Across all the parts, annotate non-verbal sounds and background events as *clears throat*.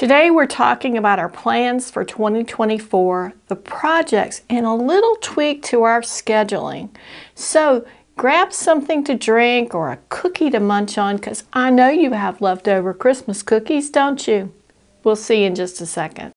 Today we're talking about our plans for 2024, the projects, and a little tweak to our scheduling. So grab something to drink or a cookie to munch on because I know you have leftover Christmas cookies, don't you? We'll see in just a second.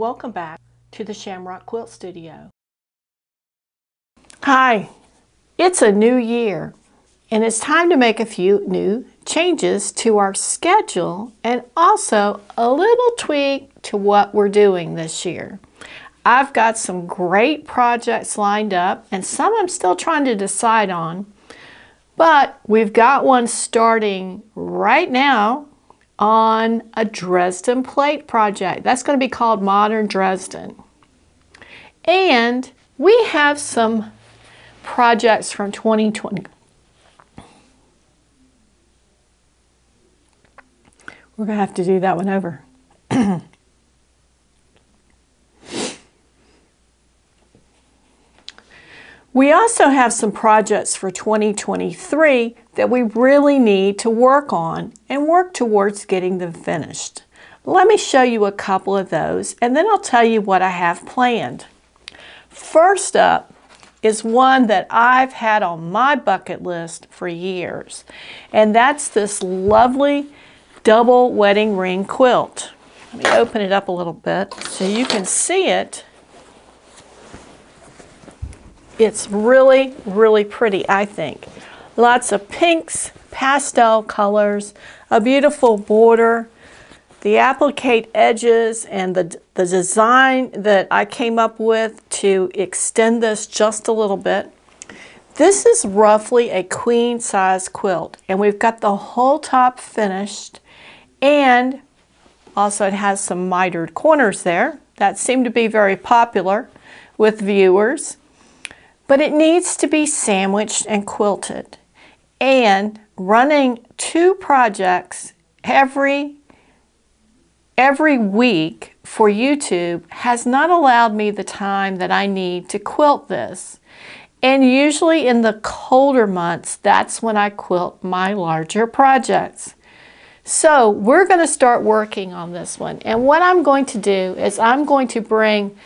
Welcome back to the Shamrock Quilt Studio. Hi, it's a new year and it's time to make a few new changes to our schedule and also a little tweak to what we're doing this year. I've got some great projects lined up and some I'm still trying to decide on, but we've got one starting right now on a Dresden plate project. That's going to be called Modern Dresden. And we have some projects from 2020. We're going to have to do that one over. *clears throat* We also have some projects for 2023 that we really need to work on and work towards getting them finished. Let me show you a couple of those and then I'll tell you what I have planned. First up is one that I've had on my bucket list for years and that's this lovely double wedding ring quilt. Let me open it up a little bit so you can see it it's really, really pretty, I think. Lots of pinks, pastel colors, a beautiful border, the applique edges and the, the design that I came up with to extend this just a little bit. This is roughly a queen size quilt and we've got the whole top finished and also it has some mitered corners there that seem to be very popular with viewers but it needs to be sandwiched and quilted. And running two projects every every week for YouTube has not allowed me the time that I need to quilt this. And usually in the colder months, that's when I quilt my larger projects. So we're going to start working on this one. And what I'm going to do is I'm going to bring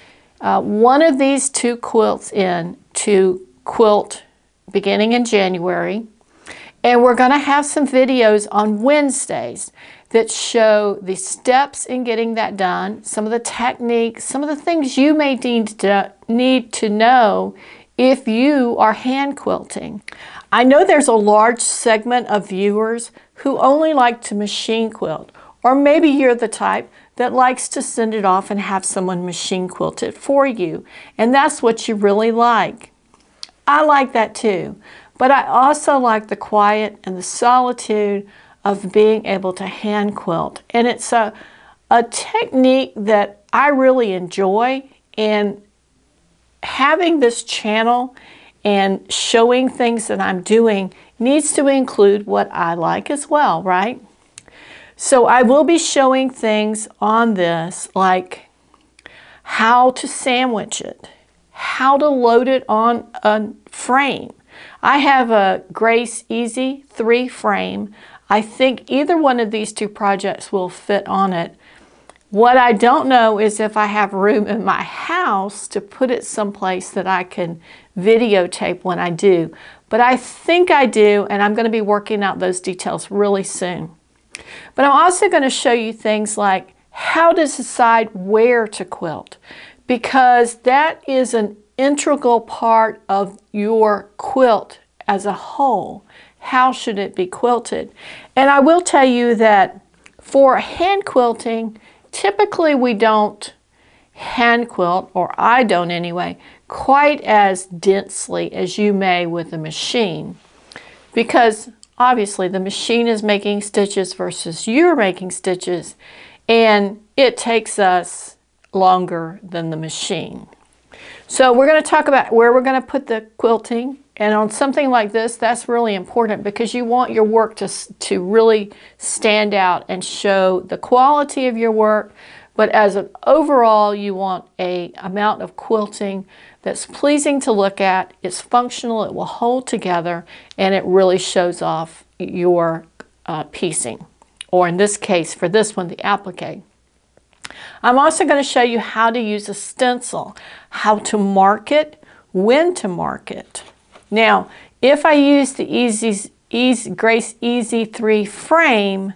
uh, one of these two quilts in to quilt beginning in January. And we're going to have some videos on Wednesdays that show the steps in getting that done, some of the techniques, some of the things you may need to, need to know if you are hand quilting. I know there's a large segment of viewers who only like to machine quilt, or maybe you're the type that likes to send it off and have someone machine quilt it for you. And that's what you really like. I like that too. But I also like the quiet and the solitude of being able to hand quilt. And it's a, a technique that I really enjoy. And having this channel and showing things that I'm doing needs to include what I like as well, right? So I will be showing things on this like how to sandwich it, how to load it on a frame. I have a Grace EZ3 frame. I think either one of these two projects will fit on it. What I don't know is if I have room in my house to put it someplace that I can videotape when I do. But I think I do, and I'm going to be working out those details really soon. But I'm also going to show you things like how to decide where to quilt because that is an integral part of your quilt as a whole. How should it be quilted? And I will tell you that for hand quilting, typically we don't hand quilt, or I don't anyway, quite as densely as you may with a machine because obviously the machine is making stitches versus you're making stitches and it takes us longer than the machine. So we're going to talk about where we're going to put the quilting And on something like this, that's really important because you want your work to, to really stand out and show the quality of your work. But as an overall, you want a amount of quilting that's pleasing to look at, it's functional, it will hold together, and it really shows off your uh, piecing. Or in this case, for this one, the applique. I'm also going to show you how to use a stencil, how to mark it, when to mark it. Now, if I use the Easy, Easy, Grace EZ3 frame,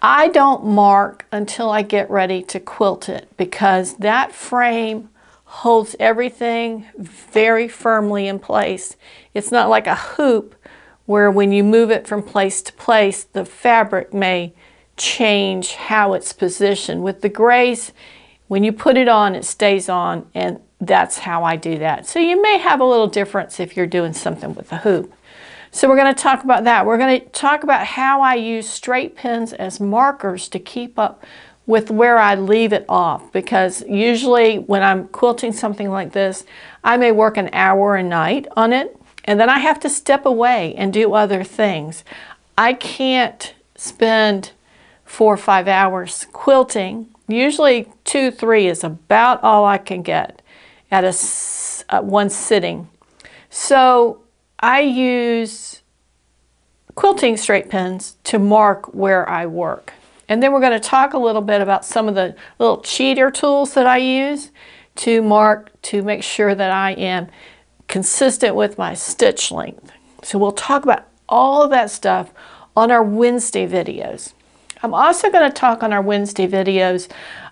I don't mark until I get ready to quilt it because that frame holds everything very firmly in place. It's not like a hoop where when you move it from place to place, the fabric may change how it's positioned. With the Grace, when you put it on, it stays on, and that's how I do that. So you may have a little difference if you're doing something with a hoop. So we're going to talk about that. We're going to talk about how I use straight pins as markers to keep up with where I leave it off because usually when I'm quilting something like this, I may work an hour a night on it and then I have to step away and do other things. I can't spend four or five hours quilting. Usually two, three is about all I can get at a one sitting. So I use quilting straight pins to mark where I work. And then we're going to talk a little bit about some of the little cheater tools that I use to mark to make sure that I am consistent with my stitch length. So we'll talk about all of that stuff on our Wednesday videos. I'm also going to talk on our Wednesday videos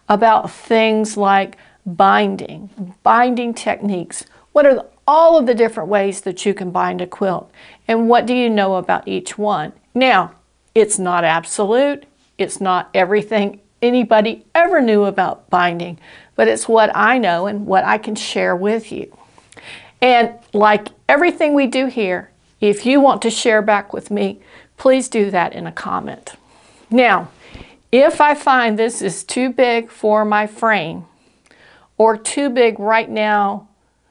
about things like binding, binding techniques. What are the, all of the different ways that you can bind a quilt? And what do you know about each one? Now, it's not absolute. It's not everything anybody ever knew about binding, but it's what I know and what I can share with you. And like everything we do here, if you want to share back with me, please do that in a comment. Now, if I find this is too big for my frame, or too big right now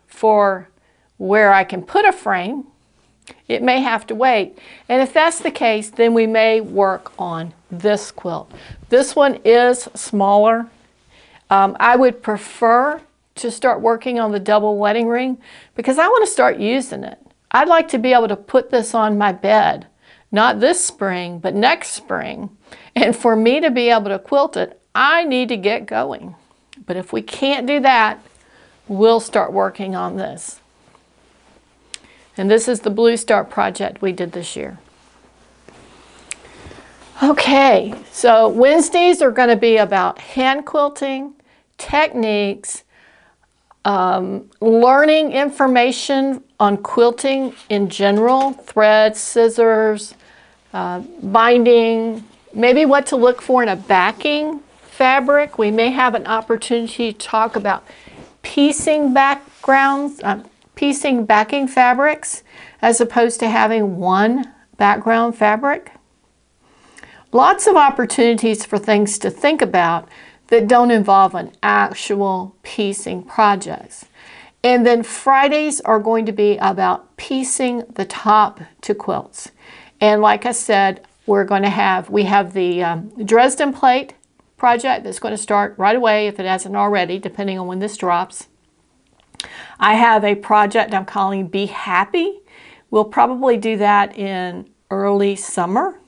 for where I can put a frame, it may have to wait. And if that's the case, then we may work on this quilt. This one is smaller. Um, I would prefer to start working on the double wedding ring because I want to start using it. I'd like to be able to put this on my bed, not this spring, but next spring. And for me to be able to quilt it, I need to get going. But if we can't do that, we'll start working on this. And this is the Blue Start project we did this year. Okay, so Wednesdays are going to be about hand quilting, techniques, um, learning information on quilting in general, threads, scissors, uh, binding, maybe what to look for in a backing fabric. We may have an opportunity to talk about piecing backgrounds, uh, piecing backing fabrics as opposed to having one background fabric. Lots of opportunities for things to think about that don't involve an actual piecing project. And then Fridays are going to be about piecing the top to quilts. And like I said, we're going to have, we have the um, Dresden plate project that's going to start right away if it hasn't already, depending on when this drops. I have a project I'm calling Be Happy. We'll probably do that in early summer.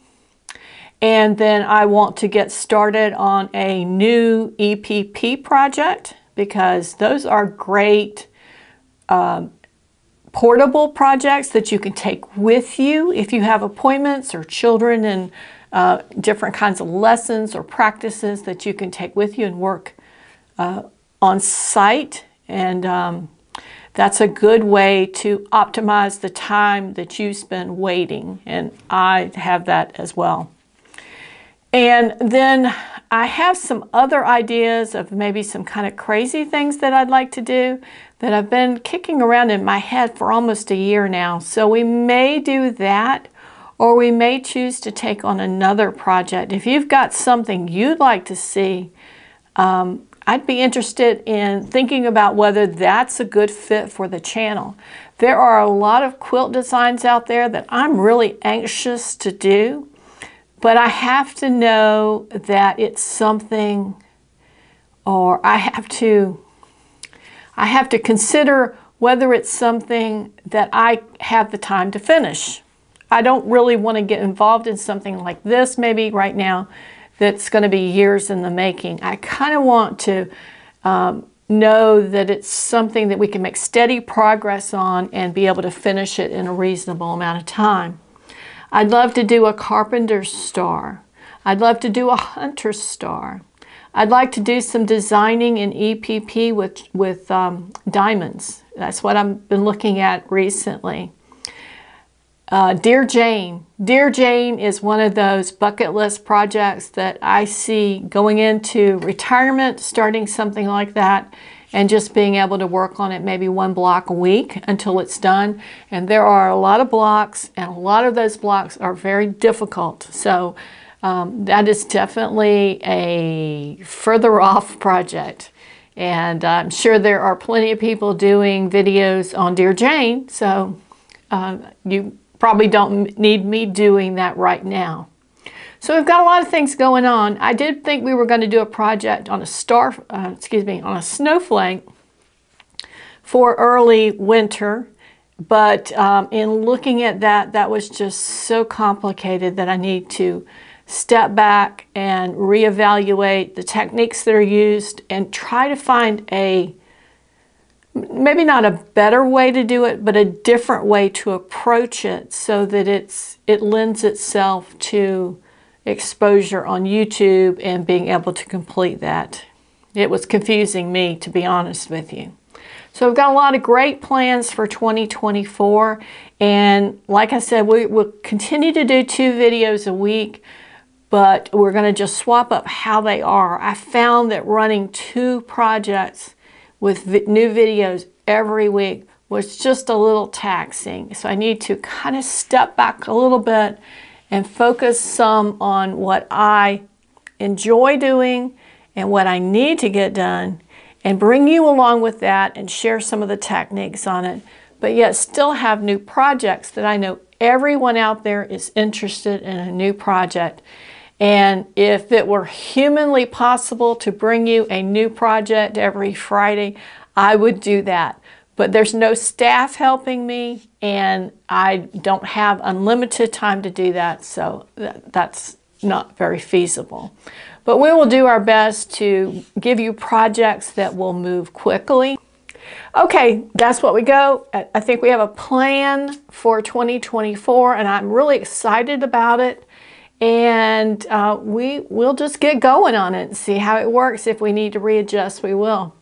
And then I want to get started on a new EPP project because those are great um, portable projects that you can take with you if you have appointments or children and uh, different kinds of lessons or practices that you can take with you and work uh, on site. And um, that's a good way to optimize the time that you spend waiting. And I have that as well. And then I have some other ideas of maybe some kind of crazy things that I'd like to do that I've been kicking around in my head for almost a year now. So we may do that or we may choose to take on another project. If you've got something you'd like to see, um, I'd be interested in thinking about whether that's a good fit for the channel. There are a lot of quilt designs out there that I'm really anxious to do, but I have to know that it's something or I have to I have to consider whether it's something that I have the time to finish. I don't really want to get involved in something like this maybe right now that's going to be years in the making. I kind of want to um, know that it's something that we can make steady progress on and be able to finish it in a reasonable amount of time. I'd love to do a carpenter's star. I'd love to do a hunter's star. I'd like to do some designing in EPP with, with um, diamonds. That's what I've been looking at recently. Uh, Dear Jane. Dear Jane is one of those bucket list projects that I see going into retirement, starting something like that, and just being able to work on it maybe one block a week until it's done. And there are a lot of blocks, and a lot of those blocks are very difficult. So um, that is definitely a further *laughs* off project. And I'm sure there are plenty of people doing videos on Dear Jane, so uh, you probably don't need me doing that right now. So we've got a lot of things going on. I did think we were going to do a project on a star, uh, excuse me, on a snowflake for early winter. But um, in looking at that, that was just so complicated that I need to step back and reevaluate the techniques that are used and try to find a maybe not a better way to do it, but a different way to approach it so that it's it lends itself to exposure on YouTube and being able to complete that. It was confusing me, to be honest with you. So I've got a lot of great plans for 2024. And like I said, we will continue to do two videos a week, but we're going to just swap up how they are. I found that running two projects with vi new videos every week was just a little taxing. So I need to kind of step back a little bit and focus some on what I enjoy doing and what I need to get done and bring you along with that and share some of the techniques on it, but yet still have new projects that I know everyone out there is interested in a new project. And if it were humanly possible to bring you a new project every Friday, I would do that. But there's no staff helping me, and I don't have unlimited time to do that, so that, that's not very feasible. But we will do our best to give you projects that will move quickly. Okay, that's what we go. I think we have a plan for 2024, and I'm really excited about it and uh, we will just get going on it and see how it works. If we need to readjust, we will.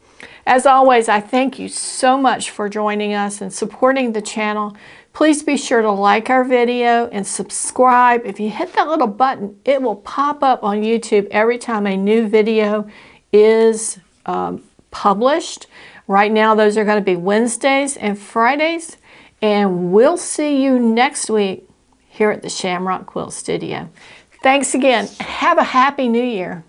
As always, I thank you so much for joining us and supporting the channel. Please be sure to like our video and subscribe. If you hit that little button, it will pop up on YouTube every time a new video is um, published. Right now, those are going to be Wednesdays and Fridays. And we'll see you next week here at the Shamrock Quilt Studio. Thanks again. Have a happy new year.